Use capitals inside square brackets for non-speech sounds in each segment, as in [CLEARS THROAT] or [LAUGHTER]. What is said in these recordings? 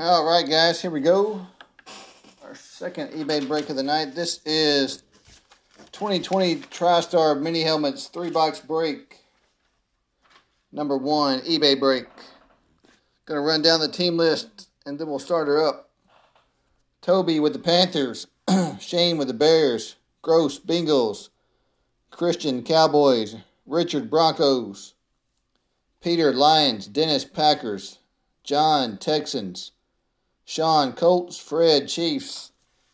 All right, guys, here we go. Our second eBay break of the night. This is 2020 TriStar Mini Helmets three box break. Number one eBay break. Gonna run down the team list and then we'll start her up. Toby with the Panthers, [CLEARS THROAT] Shane with the Bears, Gross Bengals, Christian Cowboys, Richard Broncos, Peter Lions, Dennis Packers, John Texans. Sean Colts, Fred Chiefs,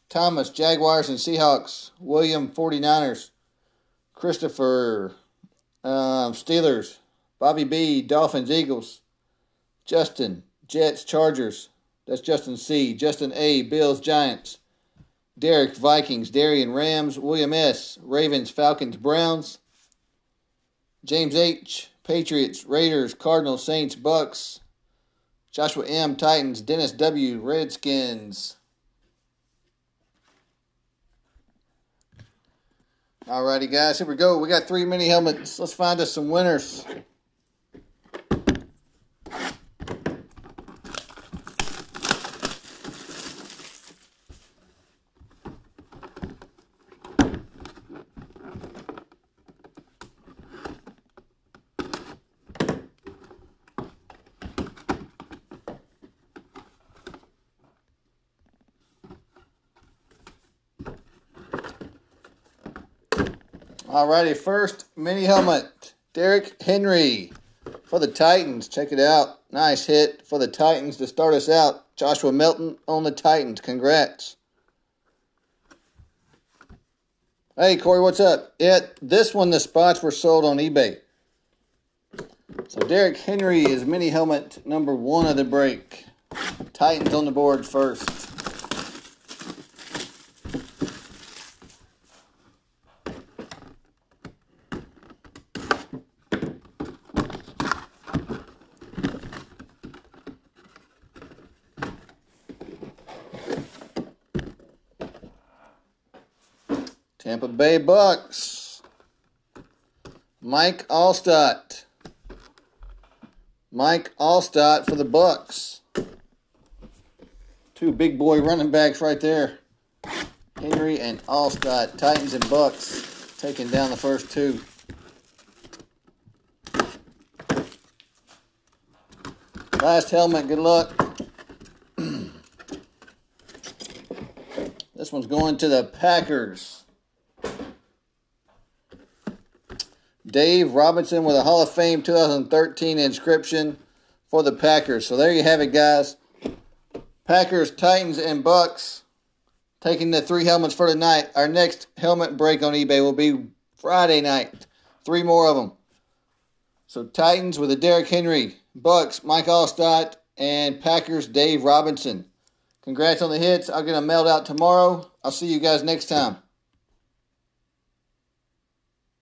Thomas Jaguars and Seahawks, William 49ers, Christopher um, Steelers, Bobby B Dolphins Eagles, Justin Jets Chargers, that's Justin C, Justin A Bills Giants, Derek Vikings, Darian Rams, William S Ravens Falcons Browns, James H Patriots Raiders Cardinals Saints Bucks, Joshua M. Titans. Dennis W. Redskins. Alrighty, guys, here we go. We got three mini helmets. Let's find us some winners. Alrighty, first mini helmet. Derrick Henry for the Titans. Check it out. Nice hit for the Titans to start us out. Joshua Melton on the Titans. Congrats. Hey, Corey, what's up? Yeah, this one, the spots were sold on eBay. So Derrick Henry is mini helmet number one of the break. Titans on the board first. Tampa Bay Bucks. Mike Alstott. Mike Alstott for the Bucks. Two big boy running backs right there. Henry and Alstott. Titans and Bucks taking down the first two. Last helmet, good luck. [CLEARS THROAT] this one's going to the Packers. Dave Robinson with a Hall of Fame 2013 inscription for the Packers. So there you have it, guys. Packers, Titans, and Bucks taking the three helmets for tonight. Our next helmet break on eBay will be Friday night. Three more of them. So Titans with a Derrick Henry, Bucks, Mike Alstott, and Packers, Dave Robinson. Congrats on the hits. I'll get them mailed out tomorrow. I'll see you guys next time.